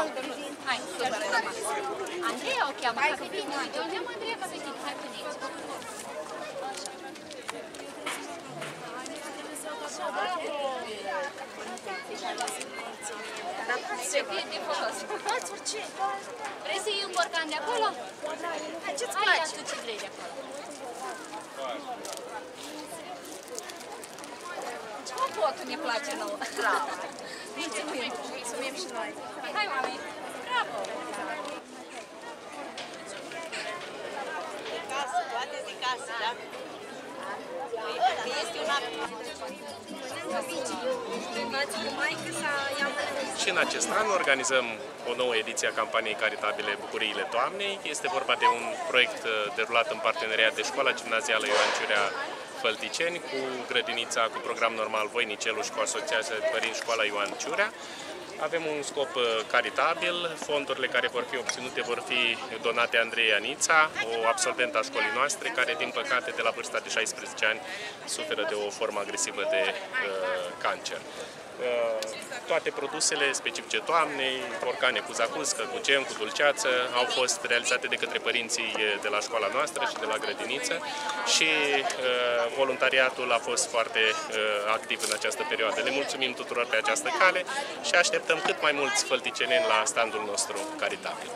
Hai, super, frumos. Andreea o cheamă, ca să fie noi. Eu cheamă Andreea ca să știi. Hai, veniți. Ce fie de folos. Dați orice. Vrei să iei un borcan de acolo? Hai, ce-ți Hai, ia place? tu ce vrei de acolo. Potul ne place nouă. Bravo. Mulțumim. Mulțumim și noi. Hai, oameni. Bravo. casă, toate de casă, da? Că este un act. Și în acest an organizăm o nouă ediție a campaniei caritabile Bucuriile Toamnei. Este vorba de un proiect uh, derulat în parteneriat de Școala Gimnazială Ioan Ciurea Fălticeni cu grădinița cu program normal Voinicelu și cu Asociația de Părinți Școala Ioan Ciurea. Avem un scop uh, caritabil, fondurile care vor fi obținute vor fi donate Andrei Anița, o absolventă a școlii noastre, care din păcate de la vârsta de 16 ani suferă de o formă agresivă de uh, cancer. Uh, toate produsele specifice toamnei, borcane cu zacuscă, cu gem, cu dulceață, au fost realizate de către părinții de la școala noastră și de la grădiniță și uh, voluntariatul a fost foarte uh, activ în această perioadă. Le mulțumim tuturor pe această cale și așteptăm cât mai mulți fălticeneni la standul nostru caritabil.